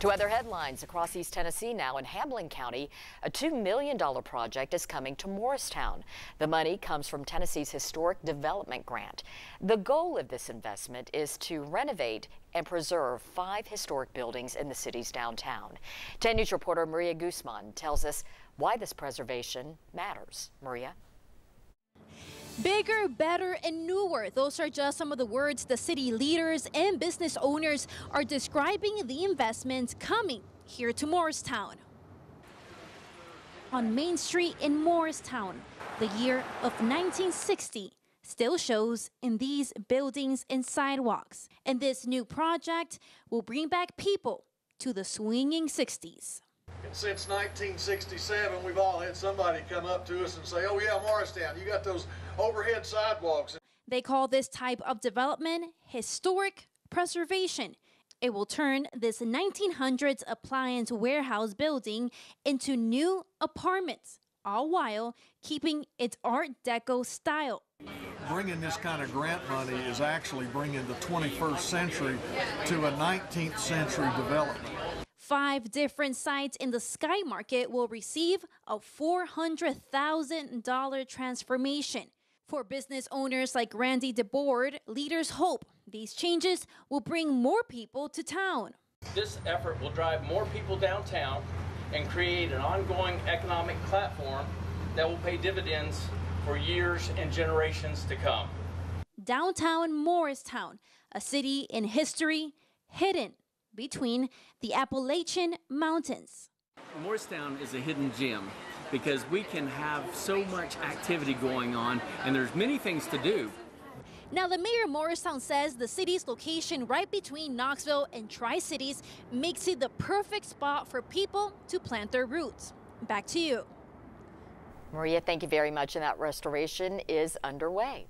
To other headlines across East Tennessee now in Hamblen County, a $2 million project is coming to Morristown. The money comes from Tennessee's Historic Development Grant. The goal of this investment is to renovate and preserve five historic buildings in the city's downtown. 10 News reporter Maria Guzman tells us why this preservation matters. Maria? Bigger, better, and newer. Those are just some of the words the city leaders and business owners are describing the investments coming here to Morristown. On Main Street in Morristown, the year of 1960 still shows in these buildings and sidewalks. And this new project will bring back people to the swinging 60s. And since 1967, we've all had somebody come up to us and say, oh yeah, Morristown, you got those overhead sidewalks. They call this type of development historic preservation. It will turn this 1900s appliance warehouse building into new apartments, all while keeping its Art Deco style. Bringing this kind of grant money is actually bringing the 21st century to a 19th century development. Five different sites in the Skymart will receive a $400,000 transformation. For business owners like Randy DeBoard, leaders hope these changes will bring more people to town. This effort will drive more people downtown and create an ongoing economic platform that will pay dividends for years and generations to come. Downtown Morristown, a city in history, hidden between the Appalachian Mountains. Morristown is a hidden gem because we can have so much activity going on and there's many things to do. Now, the mayor of Morristown says the city's location right between Knoxville and Tri-Cities makes it the perfect spot for people to plant their roots. Back to you. Maria, thank you very much. And that restoration is underway.